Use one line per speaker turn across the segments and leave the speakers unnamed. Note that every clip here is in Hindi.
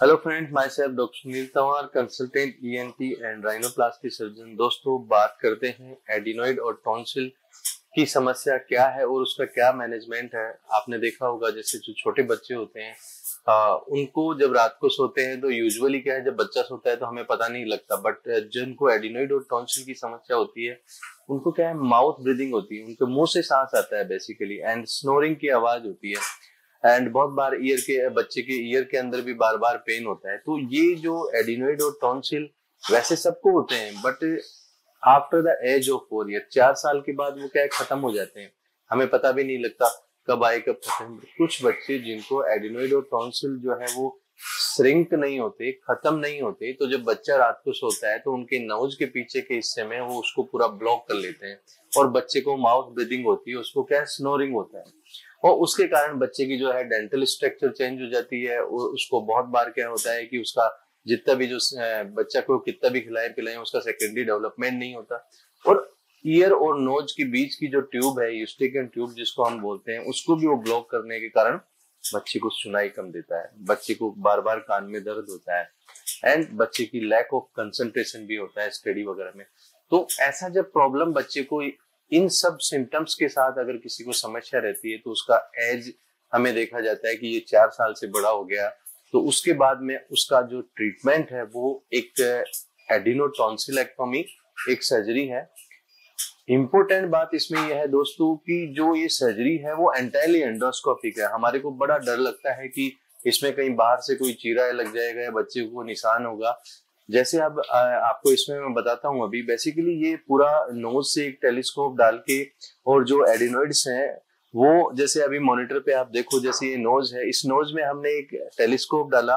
Hello friends myself doctor Sunil Tanwar consultant ENT and rhinoplasty surgeon दोस्तों बात करते हैं एडिनोइड और टॉन्सिल की समस्या क्या है और उसका क्या मैनेजमेंट है। आपने देखा होगा जैसे जो छोटे बच्चे होते हैं आ, उनको जब रात को सोते हैं तो यूजुअली क्या है जब बच्चा सोता है तो हमें पता नहीं लगता। बट जिनको एडिनोइड और टॉन्सिल की समस्या होती है उनको क्या है माउथ ब्रीदिंग होती है। उनके मुँह से सांस आता है बेसिकली एंड स्नोरिंग की आवाज़ होती है। एंड बहुत बार ईयर के, बच्चे के ईयर के अंदर भी बार बार पेन होता है। तो ये जो एडिनोइड और टॉन्सिल वैसे सबको होते हैं but after the age of four year चार साल के बाद वो क्या है, खत्म हो जाते हैं। हमें पता भी नहीं लगता कब आए, कब खत्म। कुछ बच्चे जिनको एडिनोइड और टॉन्सिल जो है, वो श्रिंक नहीं होते, खत्म नहीं होते तो जब बच्चा रात को सोता है तो उनके नोज़ के पीछे के हिस्से में वो उसको पूरा ब्लॉक कर लेते हैं। और बच्चे को माउथ ब्रीदिंग होती है, उसको क्या स्नोरिंग होता है। और उसके कारण बच्चे की जो है डेंटल स्ट्रक्चर चेंज हो जाती है उसको बहुत बार क्या होता है कि उसका जितना भी जो बच्चा को कितना भी खिलाए पिलाए, उसका सेकेंडरी डेवलपमेंट नहीं होता। और ईयर और नोज़ के बीच की जो ट्यूब है यूस्टिकन ट्यूब जिसको हम बोलते हैं, उसको भी वो ब्लॉक करने के कारण बच्चे को सुनाई कम देता है। बच्चे को बार बार कान में दर्द होता है एंड बच्चे की लैक ऑफ़ कंसंट्रेशन भी होता है स्टडी वगैरह में। तो ऐसा जब प्रॉब्लम बच्चे को इन सब सिम्टम्स के साथ अगर किसी को समस्या रहती है तो उसका एज हमें देखा जाता है कि ये चार साल से बड़ा हो गया। तो उसके बाद में उसका जो ट्रीटमेंट है, वो एक एडिनोटॉन्सिलेक्टोमी एक सर्जरी है। इम्पोर्टेंट बात इसमें यह है दोस्तों कि जो ये सर्जरी है, वो एंटायरली एंडोस्कोपिक है। हमारे को बड़ा डर लगता है कि इसमें कहीं बाहर से कोई चीरा लग जाएगा या बच्चे को निशान होगा। जैसे अब आपको इसमें मैं बताता हूँ अभी बेसिकली ये पूरा नोज़ से एक टेलीस्कोप डाल के और जो एडिनोइड्स हैं, वो जैसे अभी मॉनिटर पे आप देखो जैसे ये नोज़ है, इस नोज़ में हमने एक टेलीस्कोप डाला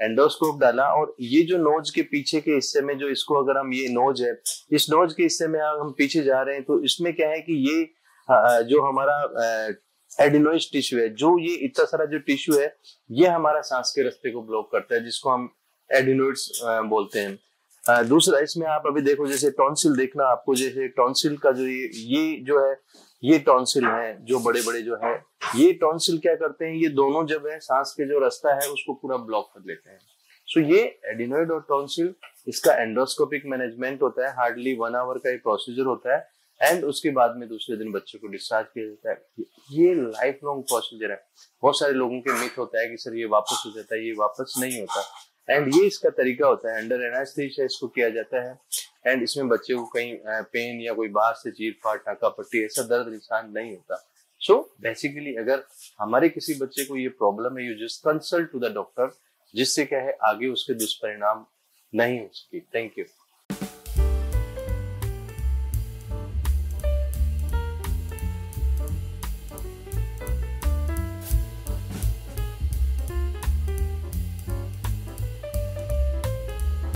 एंडोस्कोप डाला और ये जो नोज़ के पीछे के हिस्से में जो इसको अगर हम ये नोज़ है, इस नोज़ के हिस्से में हम पीछे जा रहे हैं तो इसमें क्या है कि ये जो हमारा एडिनोइड टिश्यू है, जो ये इतना सारा जो टिश्यू है, ये हमारा सांस के रास्ते को ब्लॉक करता है, जिसको हम एडिनोइड्स बोलते हैं। दूसरा, इसमें आप अभी देखो, जैसे टॉन्सिल देखना आपको, जैसे टॉन्सिल का जो ये ये जो है, ये टॉन्सिल है, जो बड़े बड़े जो है, ये टॉन्सिल क्या करते हैं, ये दोनों जब है, सांस के जो रास्ता है, उसको पूरा ब्लॉक कर लेते हैं। सो, ये एडिनोइड और टॉन्सिल, इसका एंडोस्कोपिक मैनेजमेंट होता है, हार्डली वन आवर का एक प्रोसीजर होता है, एंड उसके बाद में दूसरे दिन बच्चे को डिस्चार्ज किया जाता है। ये लाइफ लॉन्ग प्रोसीजर है। बहुत सारे लोगों के मिथ होता है कि सर ये वापस हो जाता है, ये वापस नहीं होता। एंड ये इसका तरीका होता है। अंडर एनास्थीसिया इसको किया जाता है। एंड इसमें बच्चे को कहीं पेन या कोई बाहर से चीर फाट टाका पट्टी ऐसा दर्द निशान नहीं होता। सो so, बेसिकली अगर हमारे किसी बच्चे को ये प्रॉब्लम है you just consult to the doctor जिससे क्या है आगे उसके दुष्परिणाम नहीं हो सके। Thank you